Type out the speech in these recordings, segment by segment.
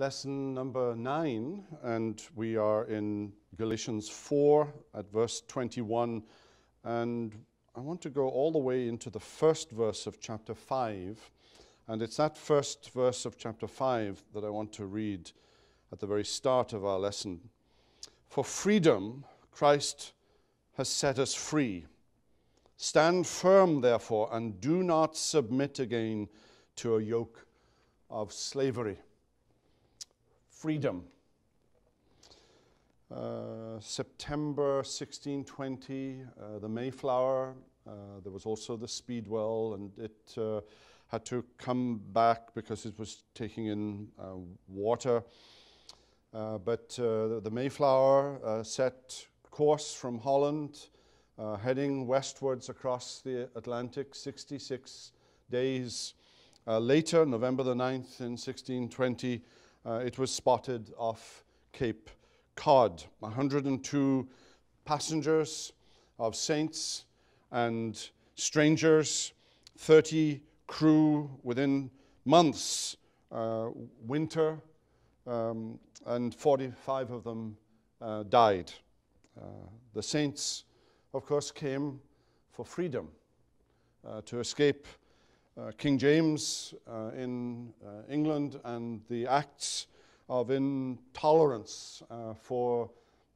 lesson number nine, and we are in Galatians 4 at verse 21. And I want to go all the way into the first verse of chapter 5. And it's that first verse of chapter 5 that I want to read at the very start of our lesson. For freedom, Christ has set us free. Stand firm, therefore, and do not submit again to a yoke of slavery. Freedom. Uh, September 1620, uh, the Mayflower. Uh, there was also the Speedwell, and it uh, had to come back because it was taking in uh, water. Uh, but the Mayflower set course from Holland, heading westwards across the Atlantic, 66 days later, November the 9th in 1620 uh, it was spotted off Cape Cod. 102 passengers of saints and strangers, 30 crew within months, uh, winter, um, and 45 of them uh, died. Uh, the saints, of course, came for freedom, uh, to escape uh, King James uh, in uh, England and the acts of intolerance uh, for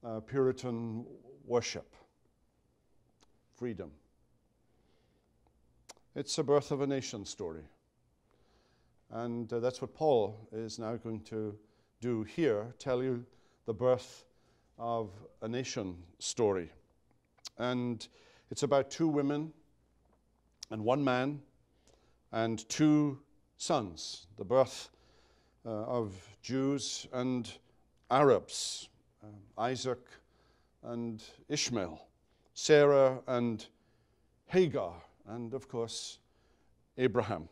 uh, Puritan worship. Freedom. It's a birth of a nation story. And that's what Paul is now going to do here tell you the birth of a nation story. And it's about two women and one man and two sons, the birth uh, of Jews and Arabs, uh, Isaac and Ishmael, Sarah and Hagar, and of course, Abraham.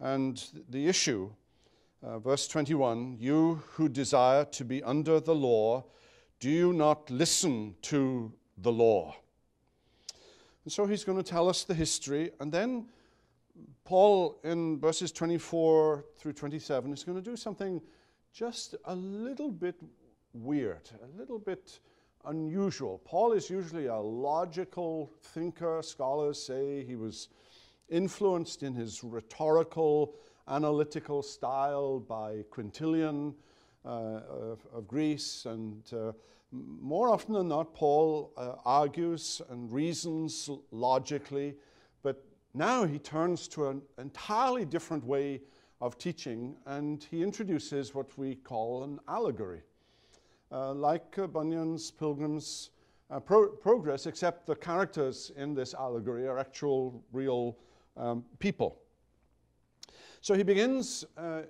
And the issue, uh, verse 21 You who desire to be under the law, do you not listen to the law? And so he's going to tell us the history, and then Paul, in verses 24 through 27, is going to do something just a little bit weird, a little bit unusual. Paul is usually a logical thinker. Scholars say he was influenced in his rhetorical, analytical style by Quintilian uh, of, of, Greece. And uh, more often than not, Paul uh, argues and reasons logically now he turns to an entirely different way of teaching and he introduces what we call an allegory. Uh, like uh, Bunyan's Pilgrim's uh, pro- Progress, except the characters in this allegory are actual, real um, people. So he begins uh,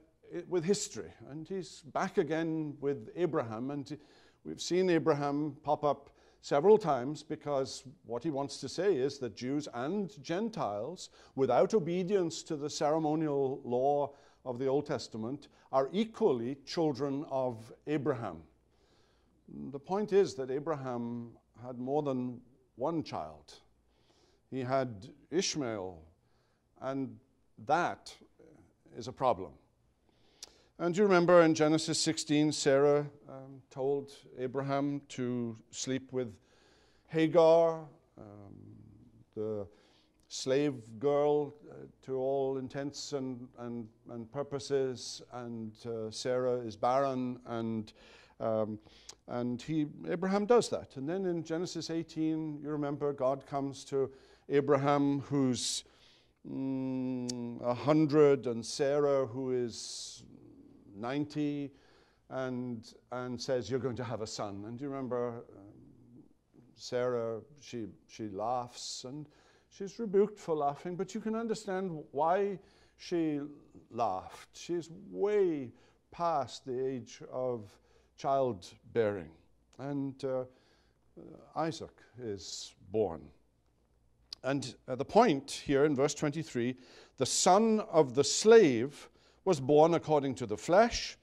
with history, and he's back again with Abraham, and we've seen Abraham pop up several times because what he wants to say is that Jews and Gentiles, without obedience to the ceremonial law of the Old Testament, are equally children of Abraham. The point is that Abraham had more than one child. He had Ishmael, and that is a problem. And you remember in Genesis 16, Sarah um, told Abraham to sleep with Hagar, um, the slave girl uh, to all intents and, and, and purposes, and uh, Sarah is barren, and, um, and he, Abraham does that. And then in Genesis 18, you remember God comes to Abraham, who's mm, a hundred, and Sarah, who is 90 and, and says, You're going to have a son. And do you remember um, Sarah? She, she laughs and she's rebuked for laughing, but you can understand why she laughed. She's way past the age of childbearing. And uh, Isaac is born. And uh, the point here in verse 23 the son of the slave was born according to the flesh,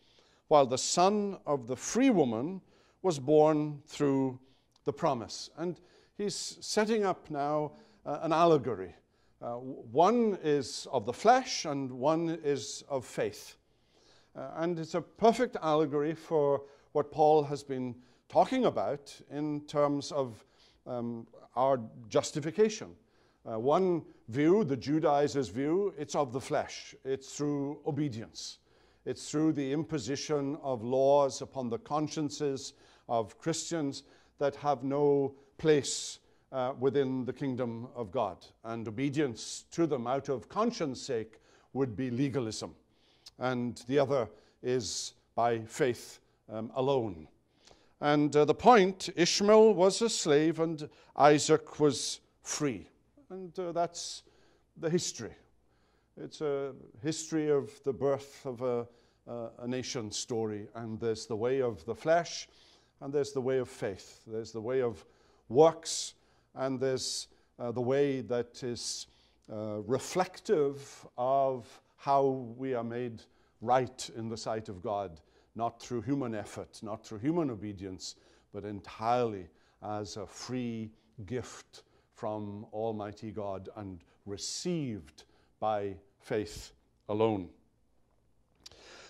while the son of the free woman was born through the promise. And he's setting up now uh, an allegory. Uh, one is of the flesh, and one is of faith. Uh, and it's a perfect allegory for what Paul has been talking about in terms of um, our justification. Uh, one view, the Judaizers' view, it's of the flesh, it's through obedience. It's through the imposition of laws upon the consciences of Christians that have no place uh, within the kingdom of God. And obedience to them out of conscience sake would be legalism. And the other is by faith um, alone. And uh, the point Ishmael was a slave and Isaac was free. And uh, that's the history. It's a history of the birth of a, uh, a nation story. And there's the way of the flesh, and there's the way of faith. There's the way of works, and there's uh, the way that is uh, reflective of how we are made right in the sight of God, not through human effort, not through human obedience, but entirely as a free gift from Almighty God and received by faith alone.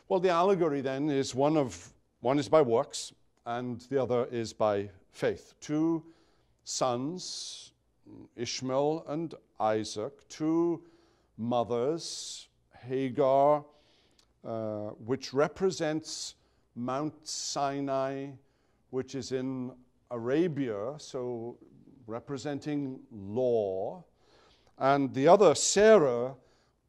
Well, the allegory then is one of one is by works and the other is by faith. Two sons, Ishmael and Isaac, two mothers, Hagar, uh, which represents Mount Sinai, which is in Arabia, so representing law, and the other, Sarah,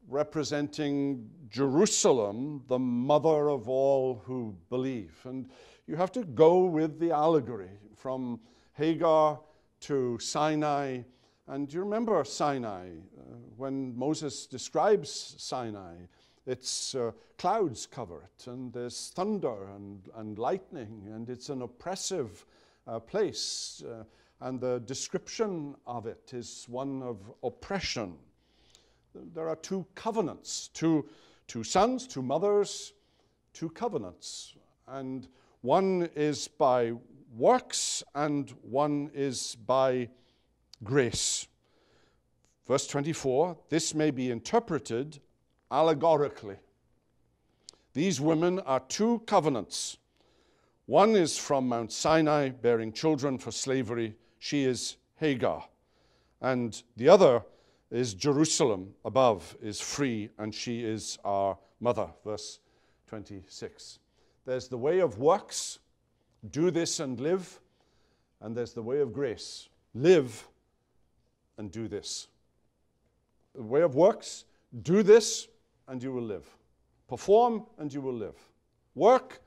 representing Jerusalem, the mother of all who believe. And you have to go with the allegory from Hagar to Sinai. And you remember Sinai uh, when Moses describes Sinai? It's uh, clouds cover it, and there's thunder and, and lightning, and it's an oppressive uh, place. And the description of it is one of oppression. There are two covenants, two, two sons, two mothers, two covenants. And one is by works, and one is by grace. Verse 24 this may be interpreted allegorically. These women are two covenants. One is from Mount Sinai, bearing children for slavery. She is Hagar. And the other is Jerusalem above, is free, and she is our mother. Verse 26. There's the way of works, do this and live, and there's the way of grace, live and do this. The way of works, do this and you will live. Perform and you will live. Work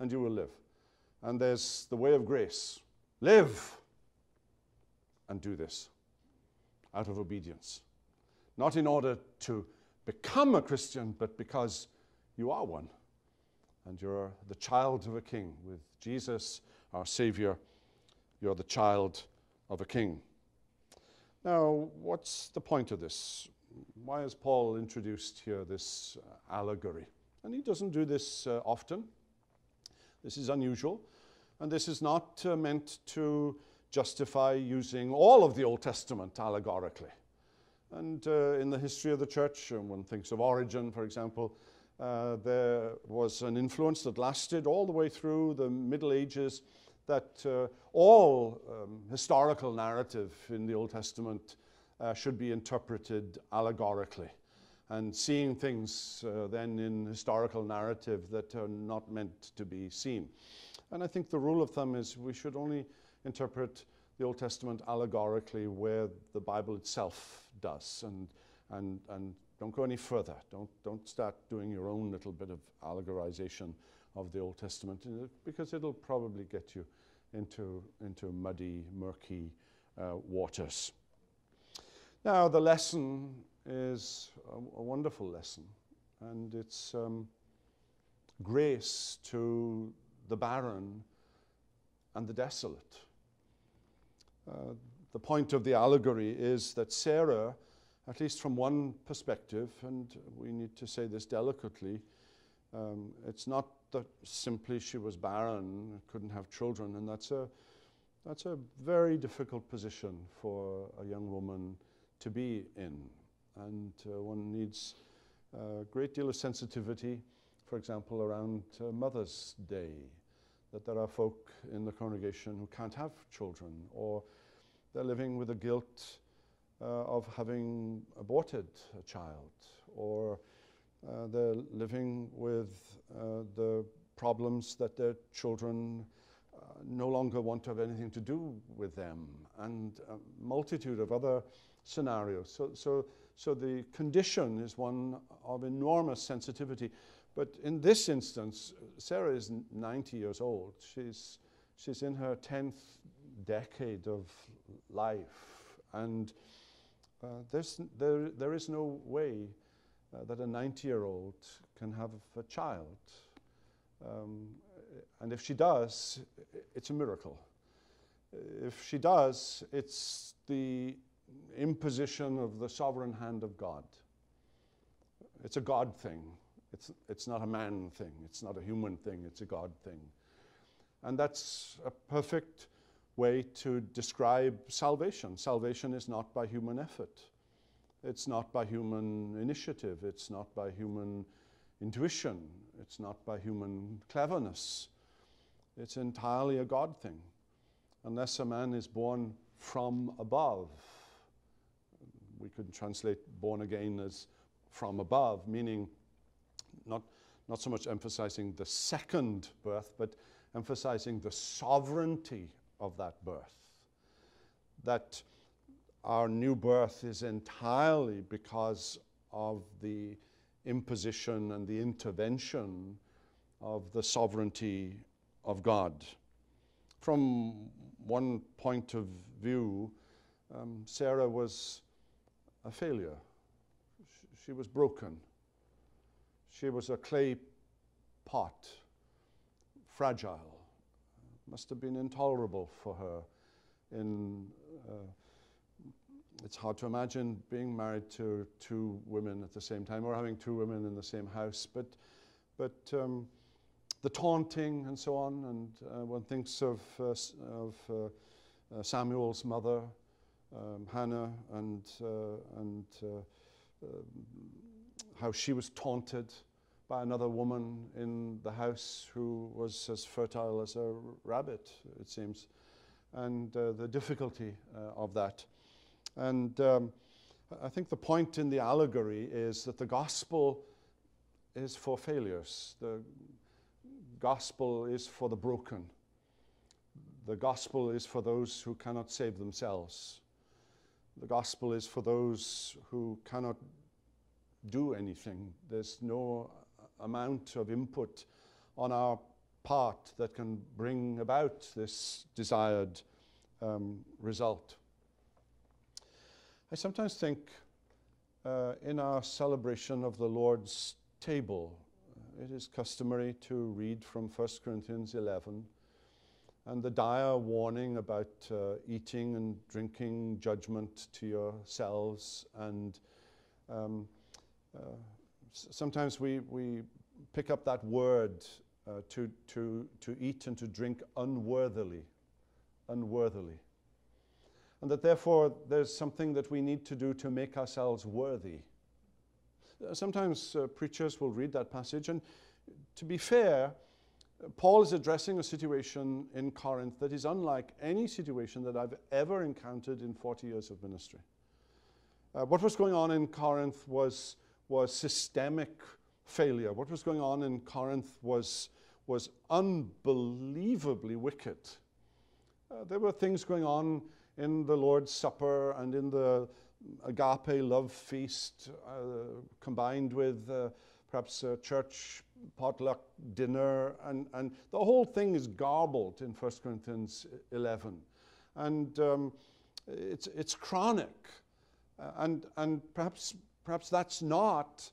and you will live. And there's the way of grace. Live and do this out of obedience. Not in order to become a Christian, but because you are one. And you're the child of a king. With Jesus, our Savior, you're the child of a king. Now, what's the point of this? why has Paul introduced here this uh, allegory? And he doesn't do this uh, often. This is unusual. And this is not uh, meant to justify using all of the Old Testament allegorically. And uh, in the history of the church, one thinks of Origen, for example, uh, there was an influence that lasted all the way through the Middle Ages that uh, all um, historical narrative in the Old Testament uh, should be interpreted allegorically and seeing things uh, then in historical narrative that are not meant to be seen. And I think the rule of thumb is we should only interpret the Old Testament allegorically where the Bible itself does and, and, and don't go any further. Don't, don't start doing your own little bit of allegorization of the Old Testament uh, because it'll probably get you into, into muddy, murky uh, waters. Now, the lesson is a, a wonderful lesson, and it's um, grace to the barren and the desolate. The point of the allegory is that Sarah, at least from one perspective, and we need to say this delicately, um, it's not that simply she was barren, couldn't have children, and that's a, that's a very difficult position for a young woman to be in. And uh, one needs a great deal of sensitivity for example, around uh, Mother's Day, that there are folk in the congregation who can't have children, or they're living with the guilt uh, of having aborted a child, or uh, they're living with uh, the problems that their children uh, no longer want to have anything to do with them, and a multitude of other scenarios. So, so, so the condition is one of enormous sensitivity. But in this instance, Sarah is 90 years old. She's, she's in her 10th decade of life. And uh, there's, there, there is no way uh, that a 90 year old can have a child. Um, and if she does, it's a miracle. If she does, it's the imposition of the sovereign hand of God. It's a God thing. It's, it's not a man thing. It's not a human thing. It's a God thing. And that's a perfect way to describe salvation. Salvation is not by human effort. It's not by human initiative. It's not by human intuition. It's not by human cleverness. It's entirely a God thing. Unless a man is born from above, we could translate born again as from above, meaning not, not so much emphasizing the second birth, but emphasizing the sovereignty of that birth. That our new birth is entirely because of the imposition and the intervention of the sovereignty of God. From one point of view, um, Sarah was a failure. She was broken. She was a clay pot, fragile. Must have been intolerable for her. In, uh, it's hard to imagine being married to two women at the same time or having two women in the same house, but, but um, the taunting and so on, and uh, one thinks of, uh, of uh, uh, Samuel's mother, um, Hannah, and, uh, and um, how she was taunted by another woman in the house who was as fertile as a rabbit, it seems, and uh, the difficulty uh, of that. And um, I think the point in the allegory is that the gospel is for failures, the gospel is for the broken, the gospel is for those who cannot save themselves. The gospel is for those who cannot do anything. There's no amount of input on our part that can bring about this desired um, result. I sometimes think uh, in our celebration of the Lord's table, it is customary to read from 1 Corinthians 11 and the dire warning about uh, eating and drinking judgment to yourselves and um, sometimes we, we pick up that word uh, to, to, to eat and to drink unworthily, unworthily. And that therefore there's something that we need to do to make ourselves worthy. Uh, sometimes uh, preachers will read that passage, and to be fair, Paul is addressing a situation in Corinth that is unlike any situation that I've ever encountered in 40 years of ministry. Uh, what was going on in Corinth was was systemic failure. What was going on in Corinth was, was unbelievably wicked. Uh, there were things going on in the Lord's Supper and in the agape love feast, uh, combined with uh, perhaps a church potluck dinner, and, and the whole thing is garbled in 1 Corinthians 11. And um, it's, it's chronic. Uh, and, and perhaps Perhaps that's not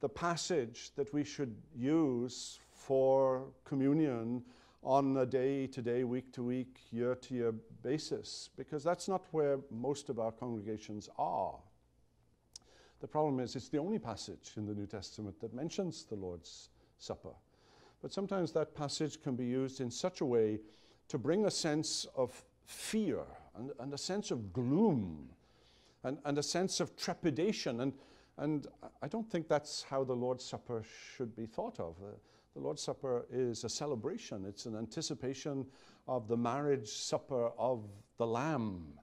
the passage that we should use for communion on a day to day, week to week, year to year basis, because that's not where most of our congregations are. The problem is, it's the only passage in the New Testament that mentions the Lord's Supper. But sometimes that passage can be used in such a way to bring a sense of fear and, and a sense of gloom and, and a sense of trepidation. And, And I don't think that's how the Lord's Supper should be thought of. Uh, the Lord's Supper is a celebration, it's an anticipation of the marriage supper of the Lamb.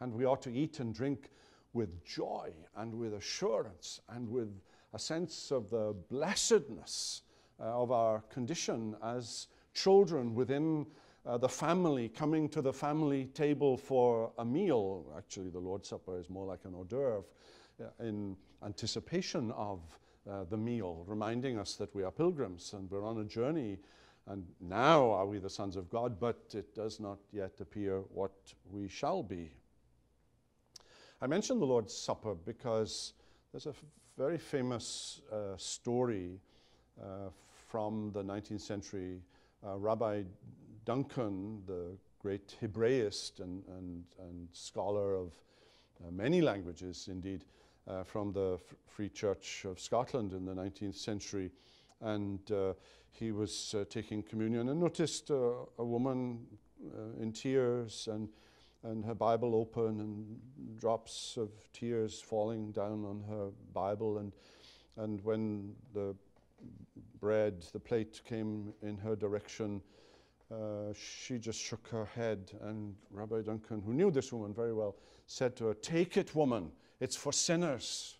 And we ought to eat and drink with joy and with assurance and with a sense of the blessedness uh, of our condition as children within uh, the family, coming to the family table for a meal. Actually, the Lord's Supper is more like an hors d'oeuvre uh, in anticipation of uh, the meal, reminding us that we are pilgrims and we're on a journey. And now are we the sons of God, but it does not yet appear what we shall be. I mention the Lord's Supper because there's a very famous uh, story from the 19th century. Rabbi Duncan, the great Hebraist and, and, and scholar of uh, many languages, indeed, uh, from the F- Free Church of Scotland in the 19th century. And uh, he was taking communion and noticed a woman in tears and and her Bible open and drops of tears falling down on her Bible. And, and when the bread, the plate came in her direction, uh, she just shook her head. And Rabbi Duncan, who knew this woman very well, said to her, Take it, woman, it's for sinners.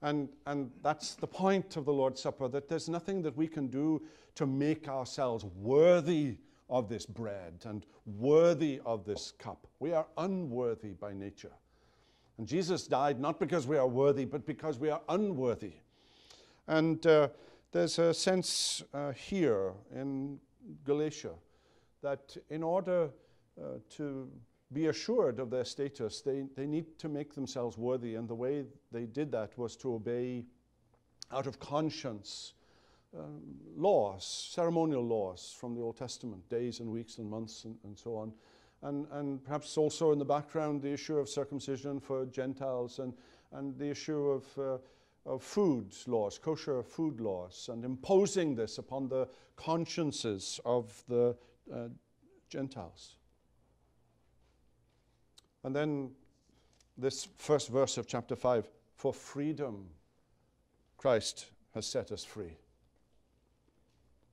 And, and that's the point of the Lord's Supper that there's nothing that we can do to make ourselves worthy of this bread and worthy of this cup. We are unworthy by nature. And Jesus died not because we are worthy, but because we are unworthy. And uh, there's a sense uh, here in Galatia that in order uh, to be assured of their status, they, they need to make themselves worthy. And the way they did that was to obey out of conscience um, laws, ceremonial laws from the Old Testament, days and weeks and months and, and so on. And, and perhaps also in the background the issue of circumcision for Gentiles and, and the issue of, uh, of food laws, kosher food laws, and imposing this upon the consciences of the uh, Gentiles. And then this first verse of chapter 5 for freedom, Christ has set us free.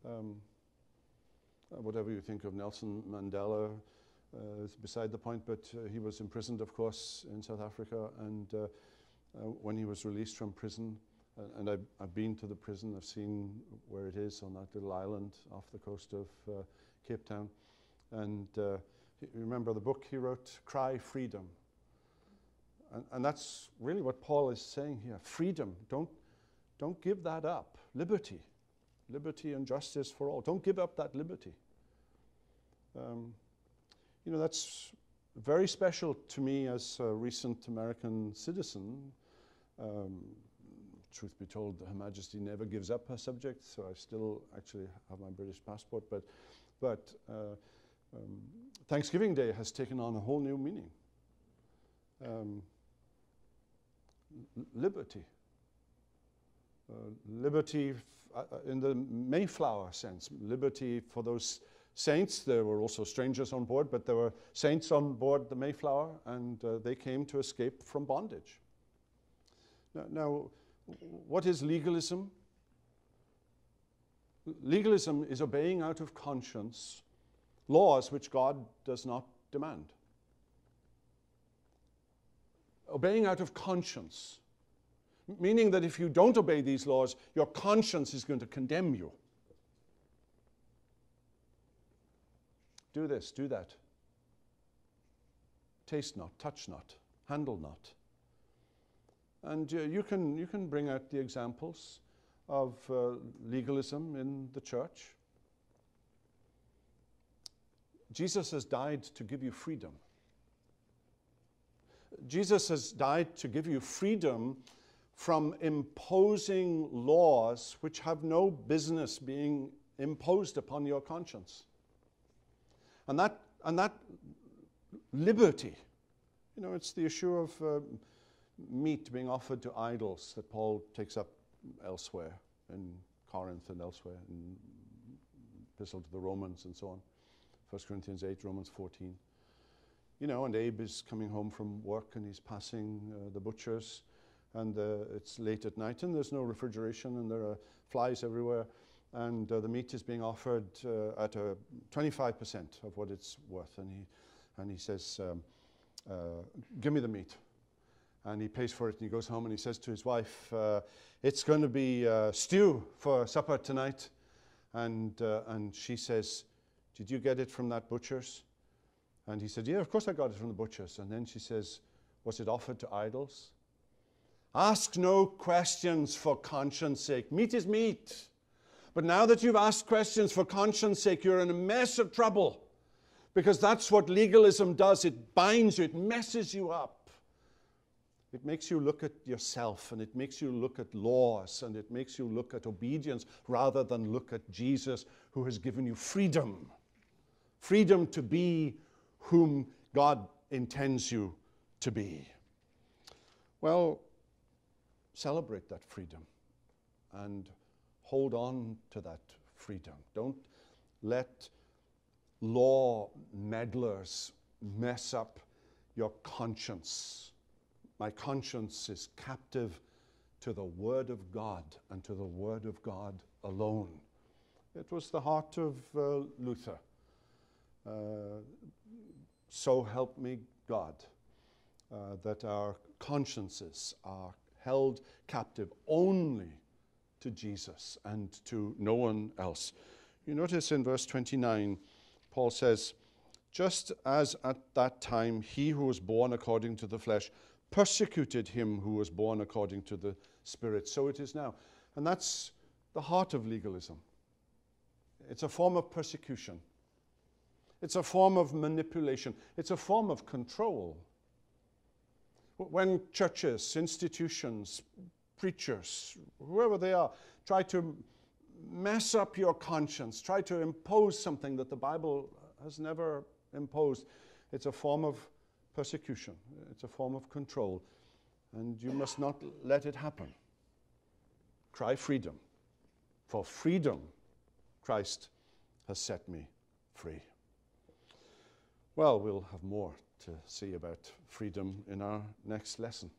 Um, uh, whatever you think of Nelson Mandela uh, is beside the point, but uh, he was imprisoned, of course, in South Africa. And uh, uh, when he was released from prison, uh, and I've, I've, been to the prison, I've seen where it is on that little island off the coast of Cape Town. And remember the book he wrote, Cry Freedom. And, and that's really what Paul is saying here freedom. Don't, don't give that up. Liberty liberty and justice for all. Don't give up that liberty. Um, you know, that's very special to me as a recent American citizen. Um, truth be told, Her Majesty never gives up her subjects, so I still actually have my British passport. But, but uh, um, Thanksgiving Day has taken on a whole new meaning. Um, liberty. Uh, liberty uh, uh, in the Mayflower sense, liberty for those saints. There were also strangers on board, but there were saints on board the Mayflower, and uh, they came to escape from bondage. Now, what is legalism? Legalism is obeying out of conscience laws which God does not demand. Obeying out of conscience meaning that if you don't obey these laws, your conscience is going to condemn you. Do this, do that. Taste not, touch not, handle not. And uh, you, can, you can bring out the examples of uh, legalism in the church. Jesus has died to give you freedom. Jesus has died to give you freedom from imposing laws which have no business being imposed upon your conscience. And that, and that liberty, you know, it's the issue of uh, meat being offered to idols that Paul takes up elsewhere in Corinth and elsewhere in Epistle to the Romans and so on. 1 Corinthians 8, Romans 14. You know, and Abe is coming home from work and he's passing uh, the butcher's and uh, it's late at night, and there's no refrigeration, and there are flies everywhere, and uh, the meat is being offered uh, at a 25% of what it's worth. And he, and he says, um, uh, Give me the meat. And he pays for it, and he goes home and he says to his wife, uh, It's going to be uh, stew for supper tonight. And, uh, and she says, Did you get it from that butcher's? And he said, Yeah, of course I got it from the butcher's. And then she says, Was it offered to idols? Ask no questions for conscience sake. Meat is meat. But now that you've asked questions for conscience sake, you're in a mess of trouble. Because that's what legalism does it binds you, it messes you up. It makes you look at yourself and it makes you look at laws and it makes you look at obedience rather than look at Jesus who has given you freedom. Freedom to be whom God intends you to be. Well, celebrate that freedom and hold on to that freedom. Don't let law meddlers mess up your conscience. My conscience is captive to the Word of God and to the Word of God alone. It was the heart of uh, Luther. Uh, so help me God, uh, that our consciences are held captive only to Jesus and to no one else. You notice in verse 29, Paul says, Just as at that time he who was born according to the flesh persecuted him who was born according to the Spirit, so it is now. And that's the heart of legalism. It's a form of persecution, it's a form of manipulation, it's a form of control. When churches, institutions, preachers, whoever they are, try to mess up your conscience, try to impose something that the Bible has never imposed, it's a form of persecution, it's a form of control, and you must not let it happen. Cry freedom. For freedom, Christ has set me free. Well, we'll have more to see about freedom in our next lesson.